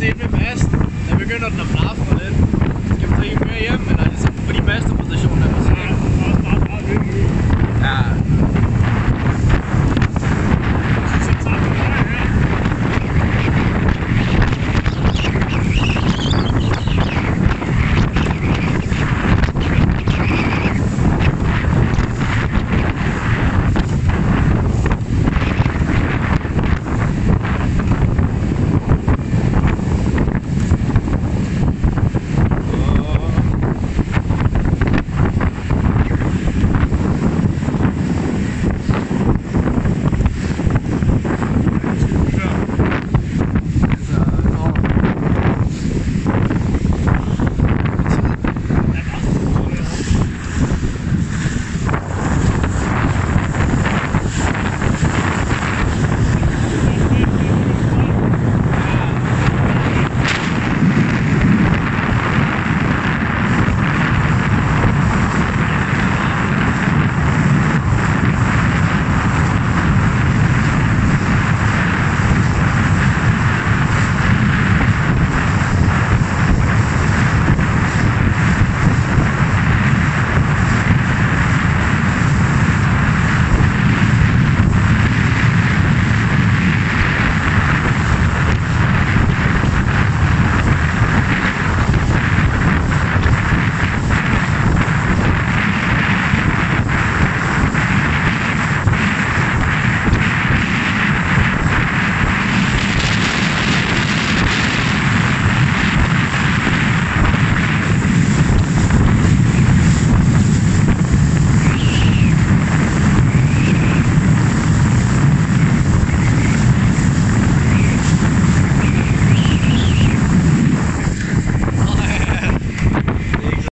set med mast. Der begynder den at blaffe lidt. Skal vi drive mere hjem,